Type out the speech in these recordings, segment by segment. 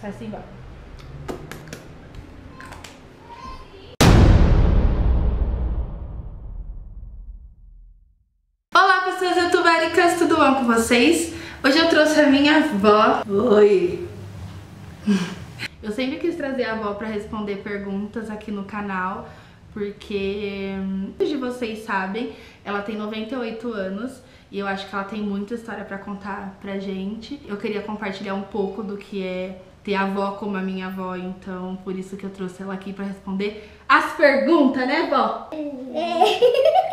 Vai-se embora. Olá, pessoas youtubéricas, tudo bom com vocês? Hoje eu trouxe a minha avó. Oi. Eu sempre quis trazer a avó para responder perguntas aqui no canal, porque hum, de vocês sabem, ela tem 98 anos e eu acho que ela tem muita história para contar pra gente. Eu queria compartilhar um pouco do que é ter a avó como a minha avó, então por isso que eu trouxe ela aqui para responder as perguntas, né, vó?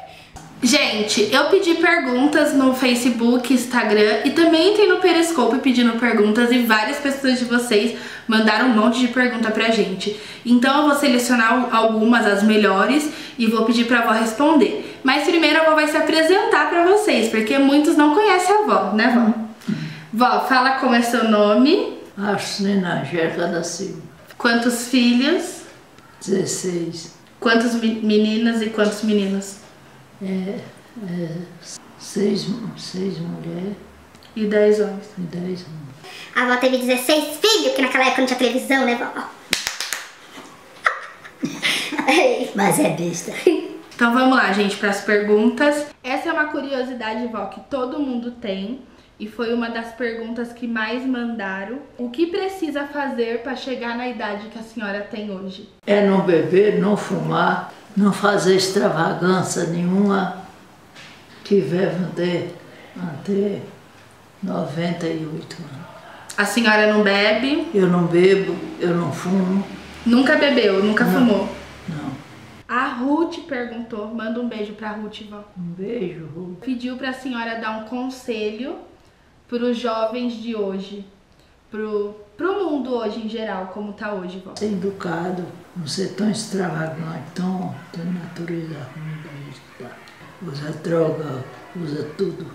Gente, eu pedi perguntas no Facebook, Instagram e também entrei no Periscope pedindo perguntas e várias pessoas de vocês mandaram um monte de pergunta pra gente. Então eu vou selecionar algumas, as melhores, e vou pedir pra avó responder. Mas primeiro a avó vai se apresentar pra vocês, porque muitos não conhecem a avó, né, vó? Vó, fala como é seu nome, Arcelina Angélica da Silva, quantos filhos, 16. quantas me- meninas e quantos meninos? É, é, seis, seis mulheres E 10 homens. e dez homens. A avó teve 16 filhos, que naquela época não tinha televisão, né, vó? Mas é besta. Então vamos lá, gente, para as perguntas. Essa é uma curiosidade, vó, que todo mundo tem e foi uma das perguntas que mais mandaram. O que precisa fazer para chegar na idade que a senhora tem hoje? É não beber, não fumar, não fazer extravagância nenhuma. Tiver até, até 98 anos. A senhora não bebe, Eu não bebo, eu não fumo, nunca bebeu, nunca Não. fumou. não. A Ruth perguntou, manda um beijo pra Ruth, vó. Um beijo, Ruth. Pediu pra senhora dar um conselho pros jovens de hoje, pro, pro mundo hoje em geral, como tá hoje, vó. ser educado, não ser tão extravagante, tão, tão natureza ruim da gente. tá? Usa droga, usa tudo.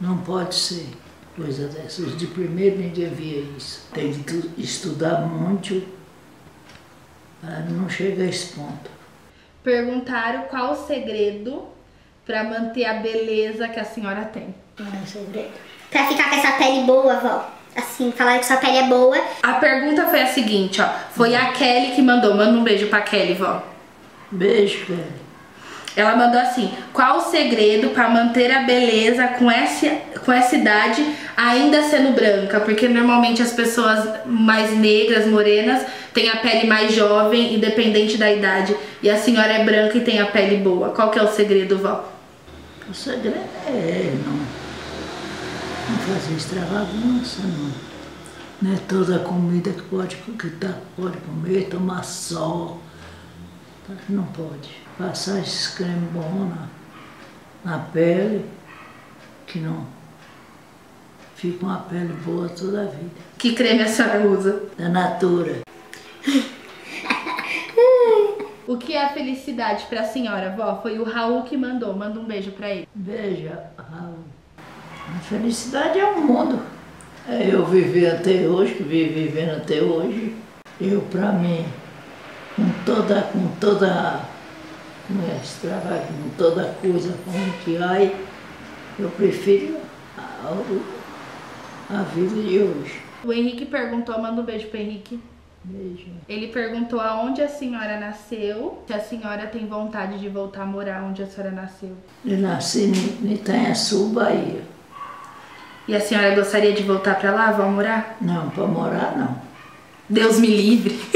Não pode ser coisa dessas. De primeiro ninguém via isso. Tem que tu- estudar muito para não chegar a esse ponto. Perguntaram qual o segredo pra manter a beleza que a senhora tem. Não é um segredo. Pra ficar com essa pele boa, vó. Assim, falaram que sua pele é boa. A pergunta foi a seguinte, ó. Foi a Kelly que mandou. Manda um beijo pra Kelly, vó. Beijo, velho. Ela mandou assim: qual o segredo pra manter a beleza com essa, com essa idade ainda sendo branca? Porque normalmente as pessoas mais negras, morenas, têm a pele mais jovem, independente da idade. E a senhora é branca e tem a pele boa. Qual que é o segredo, vó? O segredo é não fazer extravagância, não. Não é toda comida que pode, que tá, pode comer, tomar sol. Não pode. Passar esses creme bom na, na pele, que não fica uma pele boa toda a vida. Que creme a senhora usa? Da Natura. O que é a felicidade pra senhora, vó? Foi o Raul que mandou. Manda um beijo pra ele. Veja, Raul, a felicidade é o mundo. É eu viver até hoje, que vivo vivendo até hoje. Eu, para mim, com toda, com toda, como é, extravagante, com toda coisa ruim que há, eu prefiro a, a vida de hoje. O Henrique perguntou, manda um beijo pro Henrique. Beijo. Ele perguntou aonde a senhora nasceu, se a senhora tem vontade de voltar a morar onde a senhora nasceu. Eu nasci em Itanhaçu, Bahia. E a senhora gostaria de voltar pra lá, vó, morar? Não, para morar não. Deus me livre.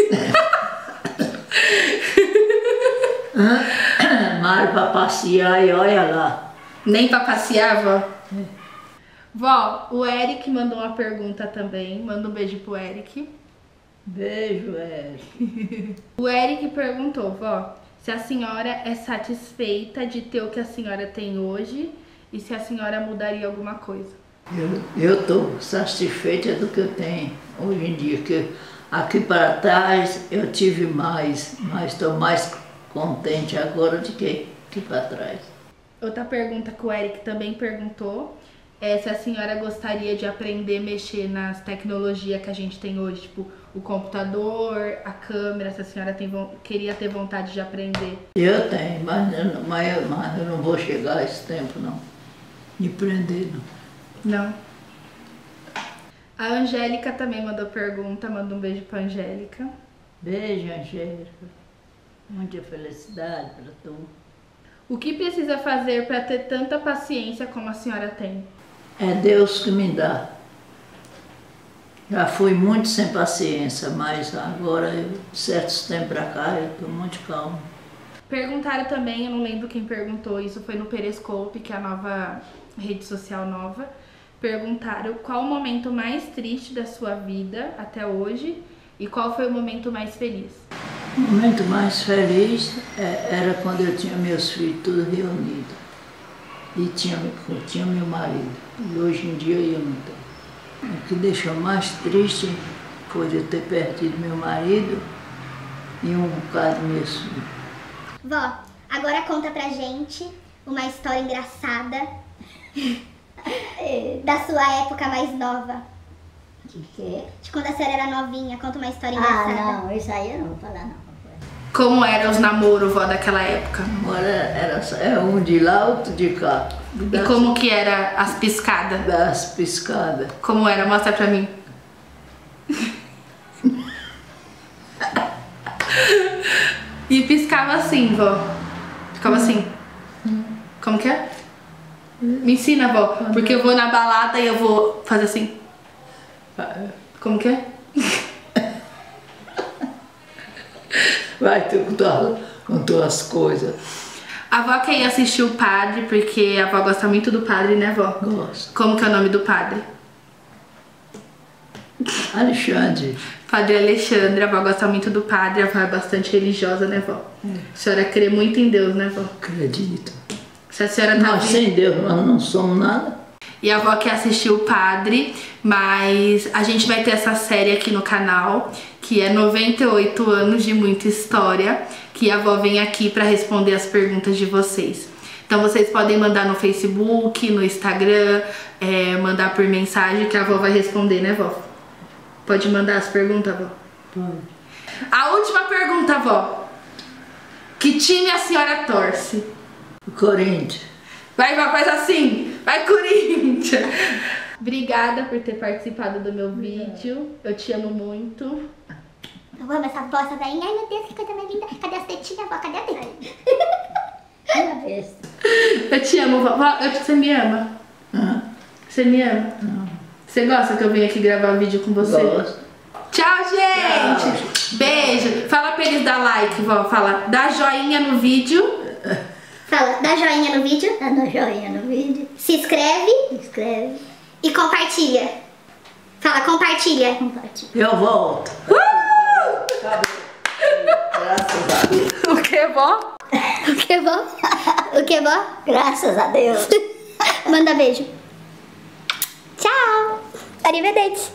Mar para passear e olha lá. Nem pra passear, vó? Vó, o Eric mandou uma pergunta também. Manda um beijo pro Eric. Beijo, Eric. O Eric perguntou, vó, se a senhora é satisfeita de ter o que a senhora tem hoje e se a senhora mudaria alguma coisa. Eu estou satisfeita do que eu tenho hoje em dia, que aqui para trás eu tive mais, mas estou mais contente agora do que aqui para trás. Outra pergunta que o Eric também perguntou é se a senhora gostaria de aprender a mexer nas tecnologias que a gente tem hoje, tipo o computador, a câmera, se a senhora tem, queria ter vontade de aprender. Eu tenho, mas eu, não- mas, mas eu não vou chegar a esse tempo não. Me prender não. Não. A Angélica também mandou pergunta, manda um beijo pra Angélica. Beijo, Angélica. Muita felicidade para tu. O que precisa fazer para ter tanta paciência como a senhora tem? É Deus que me dá. Já fui muito sem paciência, mas agora, eu, certos tempos pra cá, eu tô muito calmo. Perguntaram também, eu não lembro quem perguntou, isso foi no Periscope, que é a nova rede social nova. Perguntaram qual o momento mais triste da sua vida até hoje e qual foi o momento mais feliz. O momento mais feliz é, era quando eu tinha meus filhos todos reunidos. E tinha, eu tinha meu marido. E hoje em dia eu não tenho. O que deixou mais triste foi eu ter perdido meu marido e um bocado meus filhos. Vó, agora conta pra gente uma história engraçada da sua época mais nova. De quê? De quando a senhora era novinha, conta uma história Ah, engraçada. não, isso aí eu não vou falar não. Como eram os namoros, vó, daquela época? Agora era só- é um de lá, outro de cá. E como que era as piscadas? Das piscadas. Como era? Mostra pra mim. E piscava assim, vó. Ficava assim. Como que é? Me ensina, vó. Porque eu vou na balada e eu vou fazer assim. Como que é? Vai tu com, tua, com tuas coisas. A avó quer ir assistir o padre, porque a avó gosta muito do padre, né, vó? Gosto. Como que é o nome do padre? Alexandre, Padre Alexandre, a avó gosta muito do padre, a avó é bastante religiosa, né, vó? A senhora crê muito em Deus, né, vó? acredito. Se a senhora tá Nós sem Deus nós não somos nada. E a avó quer assistir o padre, mas a gente vai ter essa série aqui no canal, que é 98 anos de muita história, que a avó vem aqui pra responder as perguntas de vocês. Então vocês podem mandar no Facebook, no Instagram, é, mandar por mensagem que a avó vai responder, né, vó? Pode mandar as perguntas, vó? A última pergunta, vó. Que time a senhora torce? O Corinthians. Vai, vai, faz assim. Vai, Corinthians. Obrigada por ter participado do meu vídeo. Eu te amo muito. Eu amo essa bosta daí. Ai meu Deus, que coisa mais linda. Cadê as tetinhas, vó? Cadê a tetinha? Uma. Eu te amo, vó. Eu- Você me ama? Hã? Você me ama? Você gosta que eu venha aqui gravar vídeo com você? Gosto. Tchau, gente! Beijo! Fala pra eles dar like, vó. Fala, dá joinha no vídeo. Fala, dá joinha no vídeo, Dá no joinha no vídeo. se inscreve Inscreve. e compartilha. Fala, compartilha. Compartilha. Eu volto. Graças a Deus. O que, vó? O que, vó? O que, vó? Graças a Deus. Manda beijo. Tchau. Arrivederci.